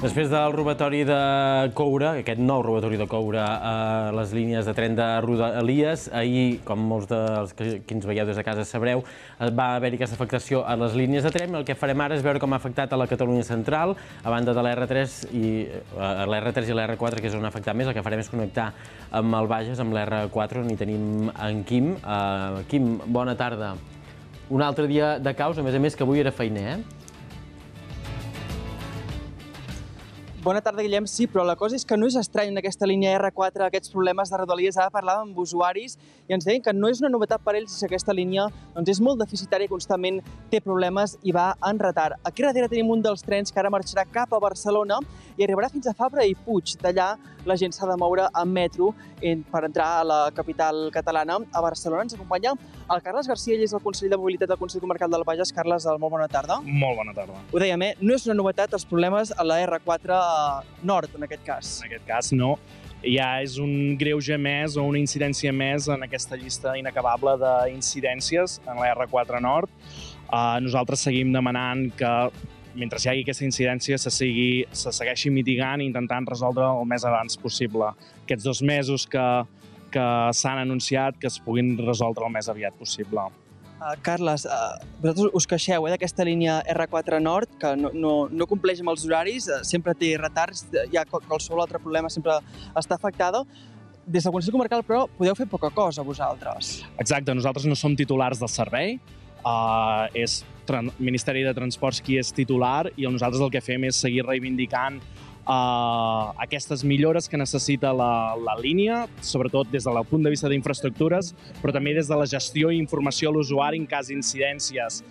Després del robatori de coure, aquest nou robatori de coure a les línies de tren de Rodalies, ahir, com molts dels que, que ens veieu des de casa sabreu, va haver-hi aquesta afectació a les línies de tren. El que farem ara és veure com ha afectat a la Catalunya central, a banda de l'R3 i l'R3 i l'R4, que és on ha afectat més. El que farem és connectar amb el Bages, amb l'R4, on hi tenim en Quim. Uh, Quim, bona tarda. Un altre dia de caos, a més a més que avui era feiner, eh? Bona tarda, Guillem. Sí, però la cosa és que no és estrany en aquesta línia R4 aquests problemes de Rodalies. Ara parlàvem amb usuaris i ens deien que no és una novetat per ells si aquesta línia doncs, és molt deficitària i constantment té problemes i va en retard. Aquí darrere tenim un dels trens que ara marxarà cap a Barcelona i arribarà fins a Fabra i Puig. D'allà la gent s'ha de moure amb metro per entrar a la capital catalana. A Barcelona ens acompanya el Carles Garcia, ell és el conseller de mobilitat del Consell Comarcal del Bages. Carles, molt bona tarda. Molt bona tarda. Ho dèiem, eh? no és una novetat els problemes a la R4 nord, en aquest cas. En aquest cas, no. Ja és un greuge més o una incidència més en aquesta llista inacabable d'incidències en la R4 nord. Uh, nosaltres seguim demanant que mentre hi hagi aquesta incidència se, sigui, se segueixi mitigant i intentant resoldre el més abans possible. Aquests dos mesos que, que s'han anunciat que es puguin resoldre el més aviat possible. Uh, Carles, uh, vosaltres us queixeu eh, d'aquesta línia R4 Nord, que no, no, no compleix amb els horaris, uh, sempre té retards, hi ha qualsevol altre problema, sempre està afectada. Des del Consell Comarcal, però, podeu fer poca cosa vosaltres. Exacte, nosaltres no som titulars del servei, uh, és Ministeri de Transports qui és titular i nosaltres el que fem és seguir reivindicant uh, aquestes millores que necessita la, la línia, sobretot des del punt de vista d'infraestructures, però també des de la gestió i informació a l'usuari en cas d'incidències.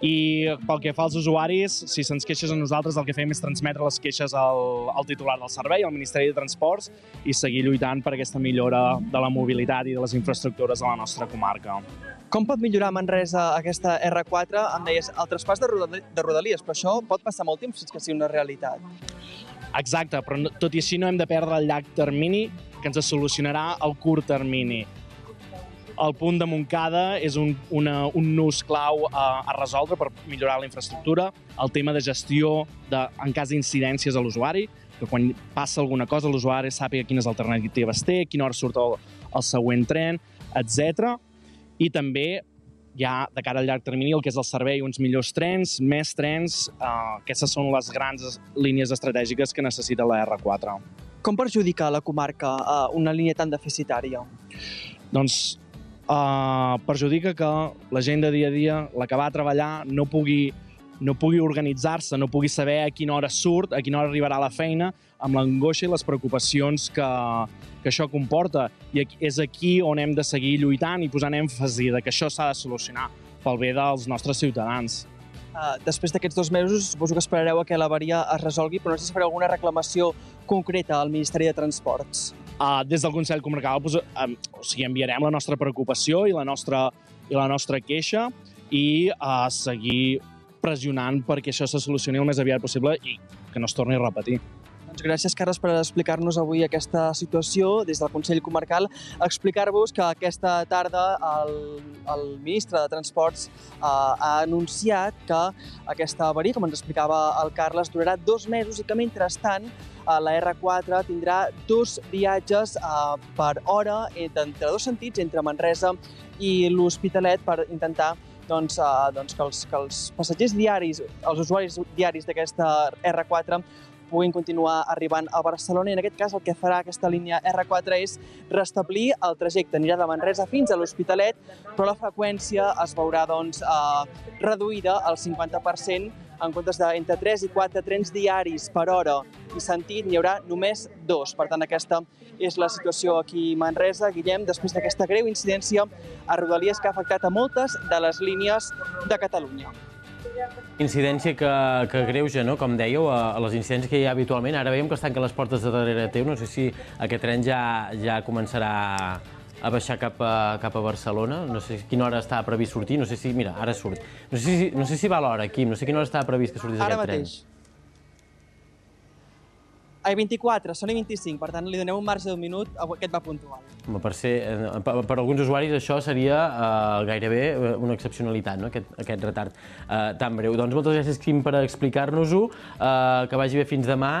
I pel que fa als usuaris, si se'ns queixes a nosaltres, el que fem és transmetre les queixes al, al titular del servei, al Ministeri de Transports, i seguir lluitant per aquesta millora de la mobilitat i de les infraestructures a la nostra comarca. Com pot millorar Manresa aquesta R4? Em deies, el traspàs de, de Rodalies, però això pot passar molt temps fins que sigui una realitat. Exacte, però tot i així no hem de perdre el llarg termini que ens solucionarà el curt termini. El punt de Montcada és un, una, un nus clau a, a resoldre per millorar la infraestructura, el tema de gestió de, en cas d'incidències a l'usuari, que quan passa alguna cosa l'usuari sàpiga quines alternatives té, quina hora surt el, el següent tren, etc. I també ja de cara al llarg termini el que és el servei, uns millors trens, més trens, eh, aquestes són les grans línies estratègiques que necessita la R4. Com perjudica a la comarca eh, una línia tan deficitària? Doncs eh, perjudica que la gent de dia a dia, la que va a treballar, no pugui no pugui organitzar-se, no pugui saber a quina hora surt, a quina hora arribarà a la feina, amb l'angoixa i les preocupacions que, que això comporta. I és aquí on hem de seguir lluitant i posant èmfasi de que això s'ha de solucionar pel bé dels nostres ciutadans. Uh, després d'aquests dos mesos, suposo que esperareu a que la varia es resolgui, però no sé si fareu alguna reclamació concreta al Ministeri de Transports. Uh, des del Consell Comarcal doncs, um, o sigui, enviarem la nostra preocupació i la nostra, i la nostra queixa i uh, seguir pressionant perquè això se solucioni el més aviat possible i que no es torni a repetir. Doncs gràcies, Carles, per explicar-nos avui aquesta situació des del Consell Comarcal. Explicar-vos que aquesta tarda el, el ministre de Transports eh, ha anunciat que aquesta avaria, com ens explicava el Carles, durarà dos mesos i que, mentrestant, eh, la R4 tindrà dos viatges eh, per hora entre dos sentits, entre Manresa i l'Hospitalet, per intentar doncs, uh, doncs que, els, que els passatgers diaris, els usuaris diaris d'aquesta R4 puguin continuar arribant a Barcelona i en aquest cas el que farà aquesta línia R4 és restablir el trajecte. Anirà de Manresa fins a l'Hospitalet, però la freqüència es veurà doncs, eh, reduïda al 50% en comptes d'entre 3 i 4 trens diaris per hora i sentit, n'hi haurà només dos. Per tant, aquesta és la situació aquí a Manresa. Guillem, després d'aquesta greu incidència a Rodalies que ha afectat a moltes de les línies de Catalunya. Incidència que, que greuja, no? com dèieu, a, a les incidències que hi ha habitualment. Ara veiem que es tanquen les portes de darrere teu. No sé si aquest tren ja, ja començarà a baixar cap a, cap a Barcelona. No sé quina hora està previst sortir. No sé si... Mira, ara surt. No sé si, no sé si va l'hora, Quim. No sé quina hora està previst que sortís ara aquest mateix. tren. Ai, 24, són i 25, per tant li doneu un marge d'un minut, aquest va puntual. Home, per, ser, eh, per, per alguns usuaris això seria uh, gairebé eh, una excepcionalitat, no? aquest, aquest retard uh, tan breu. Doncs moltes gràcies, Quim, per explicar-nos-ho, uh, que vagi bé fins demà